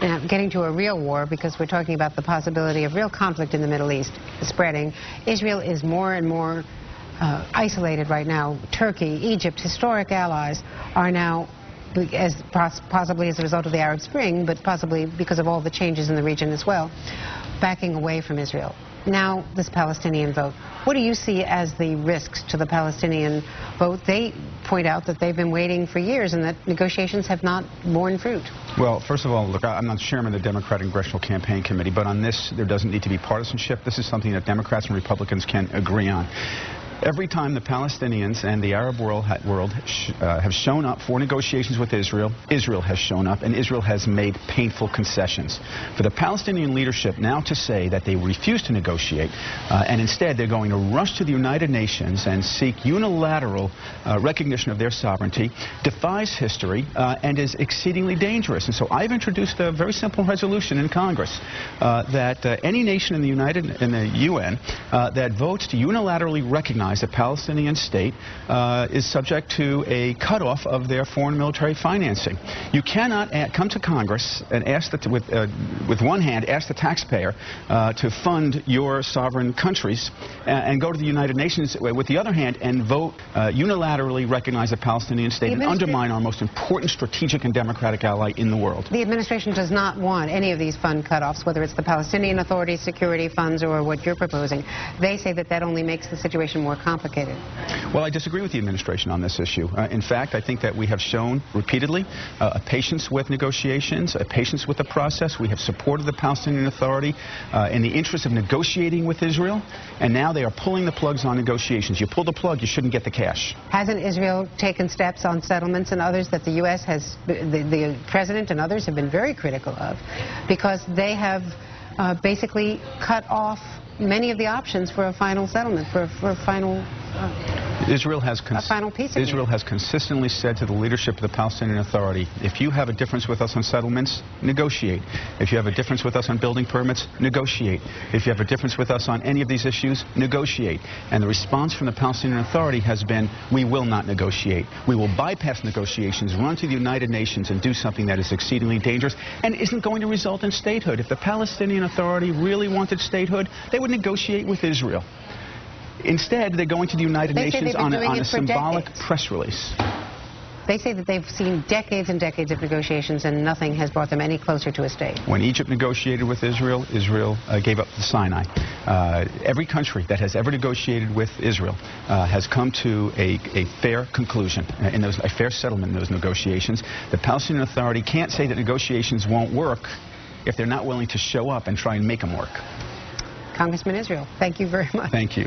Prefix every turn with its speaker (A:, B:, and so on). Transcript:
A: Now, getting to a real war, because we're talking about the possibility of real conflict in the Middle East spreading, Israel is more and more uh, isolated right now. Turkey, Egypt, historic allies, are now as possibly as a result of the Arab Spring, but possibly because of all the changes in the region as well, backing away from Israel. Now, this Palestinian vote. What do you see as the risks to the Palestinian vote? They point out that they've been waiting for years and that negotiations have not borne fruit.
B: Well, first of all, look, I'm not chairman of the Democratic Congressional Campaign Committee, but on this, there doesn't need to be partisanship. This is something that Democrats and Republicans can agree on. Every time the Palestinians and the Arab world, world sh uh, have shown up for negotiations with Israel, Israel has shown up, and Israel has made painful concessions. For the Palestinian leadership now to say that they refuse to negotiate, uh, and instead they're going to rush to the United Nations and seek unilateral uh, recognition of their sovereignty, defies history, uh, and is exceedingly dangerous. And so I've introduced a very simple resolution in Congress uh, that uh, any nation in the United in the UN that votes to unilaterally recognize a Palestinian state uh, is subject to a cutoff of their foreign military financing. You cannot come to Congress and ask the, with, uh, with one hand, ask the taxpayer uh, to fund your sovereign countries and, and, go to the United Nations with the other hand and vote uh, unilaterally recognize a Palestinian state and undermine our most important strategic and democratic ally in the world.
A: The administration does not want any of these fund cutoffs, whether it's the Palestinian Authority's security funds or what you're proposing. They say that that only makes the situation more complicated.
B: Well, I disagree with the administration on this issue. Uh, in fact, I think that we have shown repeatedly uh, a patience with negotiations, a patience with the process. We have supported the Palestinian Authority uh, in the interest of negotiating with Israel, and now they are pulling the plugs on negotiations. You pull the plug, you shouldn't get the cash.
A: Hasn't Israel taken steps on settlements and others that the U.S. has, the, the president and others have been very critical of, because they have uh, basically cut off many of the options for a final settlement, for, for a final uh,
B: Israel has
A: a final peace
B: Israel has consistently said to the leadership of the Palestinian Authority, if you have a difference with us on settlements, negotiate. If you have a difference with us on building permits, negotiate. If you have a difference with us on any of these issues, negotiate. And the response from the Palestinian Authority has been, we will not negotiate. We will bypass negotiations, run to the United Nations and do something that is exceedingly dangerous and isn't going to result in statehood. If the Palestinian Authority really wanted statehood, they would negotiate with Israel. Instead, they're going to the United
A: they
B: Nations on a, on a symbolic
A: decades.
B: press release.
A: They say that they've seen decades and decades of negotiations and nothing has brought them any closer to a state.
B: When Egypt negotiated with Israel, Israel uh, gave up the Sinai. Uh, every country that has ever negotiated with Israel uh, has come to a, a fair conclusion, uh, in those, a fair settlement in those negotiations. The Palestinian Authority can't say that negotiations won't work if they're not willing to show up and try and make them work.
A: Congressman Israel, thank you very much.
B: Thank you.